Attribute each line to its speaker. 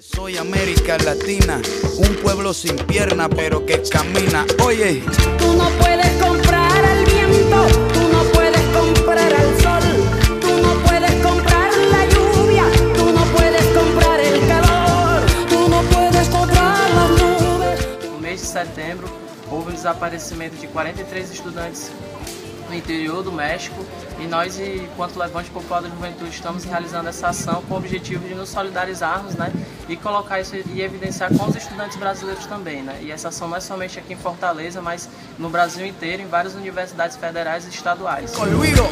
Speaker 1: Soy América Latina, un pueblo sin pierna pero que camina. Oye,
Speaker 2: tú no puedes comprar al viento, tú no puedes comprar al sol, tú no puedes comprar la lluvia, tú no puedes comprar el calor, tú no puedes comprar las nubes.
Speaker 3: No mês de setembro, houve o desaparecimento de 43 estudantes no interior do México e nós, enquanto Levante Popular da Juventude, estamos realizando essa ação com o objetivo de nos solidarizarmos né, e colocar isso e evidenciar com os estudantes brasileiros também. Né? E essa ação não é somente aqui em Fortaleza, mas no Brasil inteiro, em várias universidades federais e estaduais.
Speaker 1: Conmigo,